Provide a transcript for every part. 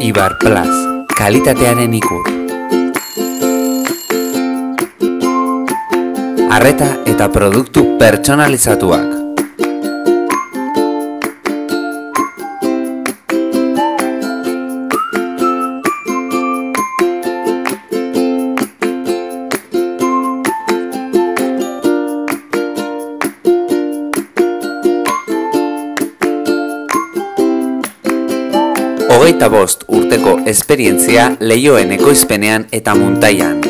Ibar Plus, kalitatearen ikur. Arreta eta produktu pertsonalizatuak. Hogeita bost urteko esperientzia lehioen ekoizpenean eta muntaian.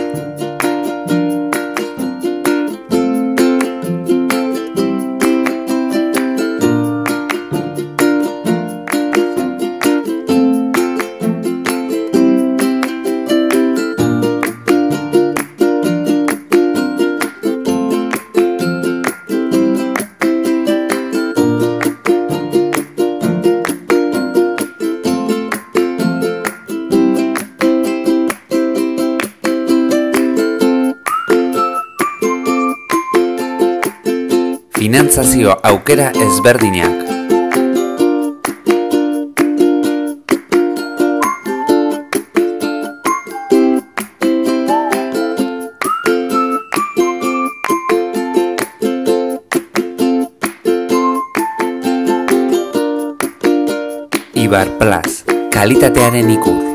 Finantzazio aukera ezberdinak. Ibar Plus, kalitatearen ikur.